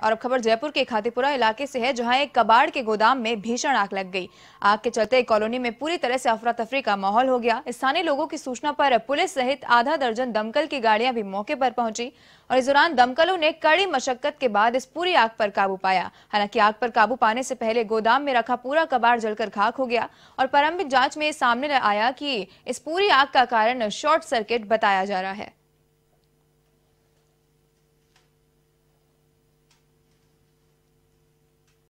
और अब खबर जयपुर के खातीपुरा इलाके से है, जहाँ एक कबाड़ के गोदाम में भीषण आग लग गई। आग के चलते कॉलोनी में पूरी तरह से अफरा तफरी का माहौल हो गया। स्थानीय लोगों की सूचना पर पुलिस सहित आधा दर्जन दमकल की गाड़ियाँ भी मौके पर पहुँची और इस दौरान दमकलों ने कड़ी मशक्कत के बाद इस पूरी आग पर काबू पाया। हालाँकि आग पर काबू पाने से पहले गोदाम में रखा पूरा कबाड़ जलकर खाक हो गया और प्रारंभिक जाँच में सामने आया कि इस पूरी आग का कारण शॉर्ट सर्किट बताया जा रहा है।